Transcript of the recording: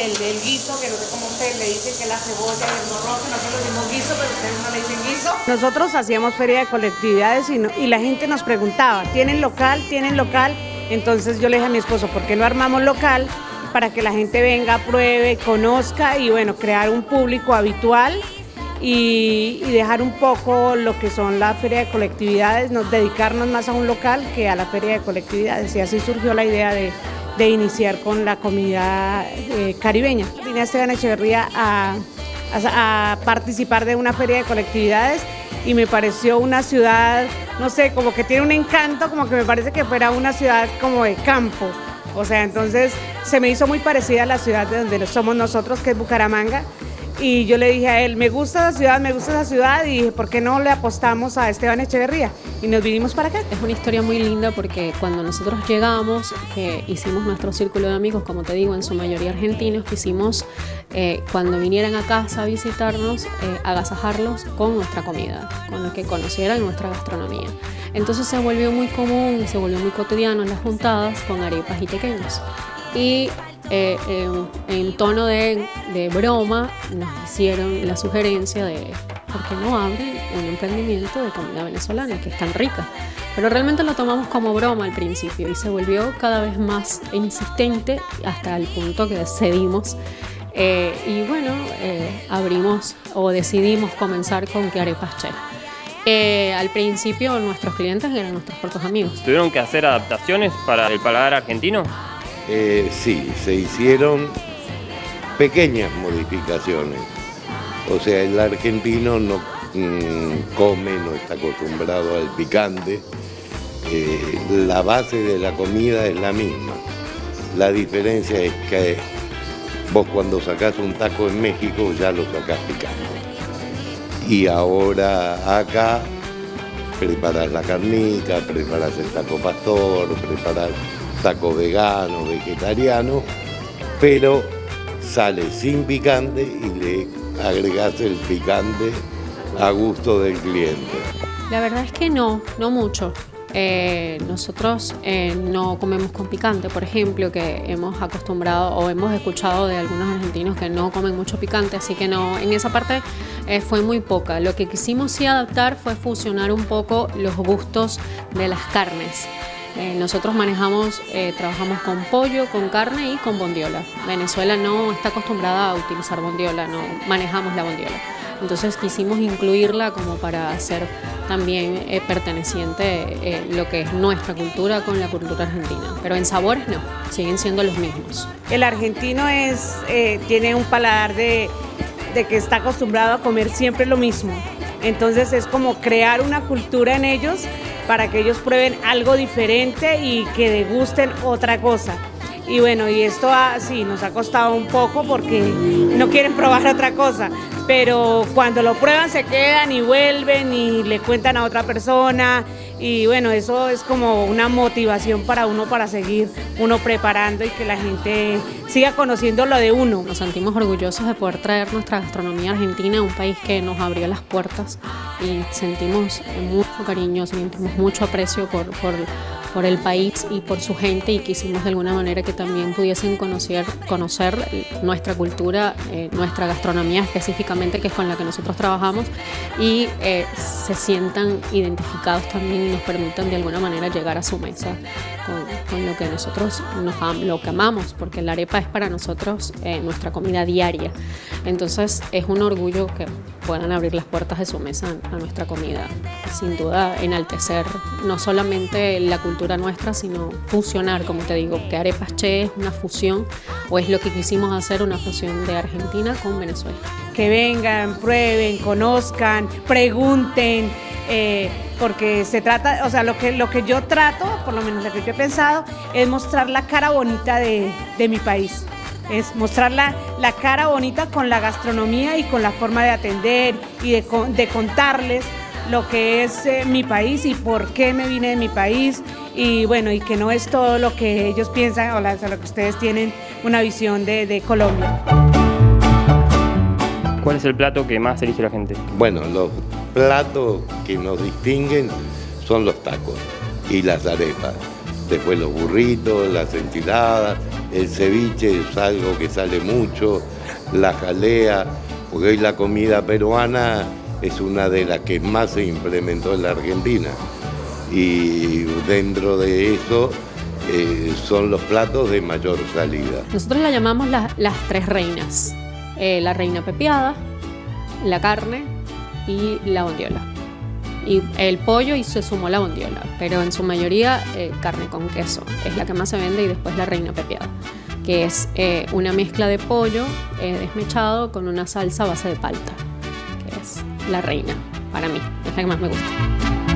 El, el, guiso, que no sé cómo ustedes le dicen que la cebolla y el morrón, que nosotros decimos guiso, pero ustedes no le dicen guiso. Nosotros hacíamos feria de colectividades y, la gente nos preguntaba, ¿tienen local? ¿Tienen local? Entonces yo le dije a mi esposo, ¿por qué no armamos local? Para que la gente venga, pruebe, conozca y bueno, crear un público habitual y, y, dejar un poco lo que son la feria de colectividades, nos, dedicarnos más a un local que a la feria de colectividades. Y así surgió la idea de, de iniciar con la comida eh, caribeña. Vine a Esteban Echeverría a, a, a participar de una feria de colectividades y me pareció una ciudad, no sé, como que tiene un encanto, como que me parece que fuera una ciudad como de campo. O sea, entonces se me hizo muy parecida a la ciudad de donde somos nosotros, que es Bucaramanga. Y yo le dije a él, me gusta la ciudad, me gusta esa ciudad y dije, ¿por qué no le apostamos a Esteban Echeverría? Y nos vinimos para acá. Es una historia muy linda porque cuando nosotros llegamos, que hicimos nuestro círculo de amigos, como te digo, en su mayoría argentinos, quisimos eh, cuando vinieran a casa a visitarnos, eh, agasajarlos con nuestra comida, con lo que conocieran nuestra gastronomía. Entonces se volvió muy común, se volvió muy cotidiano las juntadas con arepas y pequeños. Y eh, en, en, tono de, de, broma nos hicieron la sugerencia de por qué no abren un emprendimiento de comida venezolana que es tan rica. Pero realmente lo tomamos como broma al principio y se volvió cada vez más insistente hasta el punto que cedimos. Eh, y bueno, eh, abrimos o decidimos comenzar con que arepas che. Eh, al principio nuestros clientes eran nuestros propios amigos. ¿Tuvieron que hacer adaptaciones para el paladar argentino? Eh, sí, se hicieron pequeñas modificaciones. O sea, el argentino no mmm, come, no está acostumbrado al picante. Eh, la base de la comida es la misma. La diferencia es que vos cuando sacás un taco en México ya lo sacás picante. Y ahora acá preparas la carnica, preparas el taco pastor, preparas taco vegano, vegetariano, pero sale sin picante y le agregas el picante a gusto del cliente. La verdad es que no, no mucho. Eh, nosotros eh, no comemos con picante, por ejemplo, que hemos acostumbrado o hemos escuchado de algunos argentinos que no comen mucho picante, así que no, en esa parte eh, fue muy poca. Lo que quisimos sí adaptar fue fusionar un poco los gustos de las carnes. Eh, nosotros manejamos, eh, trabajamos con pollo, con carne y con bondiola. Venezuela no está acostumbrada a utilizar bondiola, no manejamos la bondiola. Entonces quisimos incluirla como para hacer también eh, perteneciente lo que es nuestra cultura con la cultura argentina. Pero en sabores no, siguen siendo los mismos. El argentino es, tiene un paladar de, de que está acostumbrado a comer siempre lo mismo. Entonces es como crear una cultura en ellos para que ellos prueben algo diferente y que degusten otra cosa. Y bueno, y esto ha, sí, nos ha costado un poco porque no quieren probar otra cosa, pero cuando lo prueban se quedan y vuelven y le cuentan a otra persona y bueno, eso es como una motivación para uno para seguir uno preparando y que la gente siga conociendo lo de uno. Nos sentimos orgullosos de poder traer nuestra gastronomía argentina, un país que nos abrió las puertas y sentimos mucho cariño, sentimos mucho aprecio por, por el país y por su gente y quisimos de alguna manera que también pudiesen conocer, conocer nuestra cultura, eh, nuestra gastronomía específicamente, que es con la que nosotros trabajamos, y eh, se sientan identificados también y nos permitan de alguna manera llegar a su mesa con lo que nosotros nos, lo que amamos, porque la arepa es para nosotros eh, nuestra comida diaria. Entonces es un orgullo que puedan abrir las puertas de su mesa a nuestra comida. Sin duda, enaltecer no solamente la cultura nuestra, sino fusionar, como te digo, que Arepas Che es una fusión o es lo que quisimos hacer, una fusión de Argentina con Venezuela. Que vengan, prueben, conozcan, pregunten. Eh, porque se trata, o sea, lo que, lo que yo trato, por lo menos lo que yo he pensado, es mostrar la cara bonita de, de mi país es mostrar la, la, cara bonita con la gastronomía y con la forma de atender y de, de contarles lo que es eh, mi país y por qué me vine de mi país y bueno, y que no es todo lo que ellos piensan o, la, o lo que ustedes tienen una visión de, de Colombia. ¿Cuál es el plato que más elige la gente? Bueno, los platos que nos distinguen son los tacos y las arepas. Después los burritos, las enchiladas, el ceviche es algo que sale mucho, la jalea, porque hoy la comida peruana es una de las que más se implementó en la Argentina. Y dentro de eso eh, son los platos de mayor salida. Nosotros la llamamos las tres reinas. Eh, la reina pepiada, la carne y la bondiola. Y el pollo y se sumó la bondiola, pero en su mayoría eh, carne con queso. Es la que más se vende y después la reina pepiada, que es una mezcla de pollo desmechado con una salsa a base de palta, que es la reina para mí, es la que más me gusta.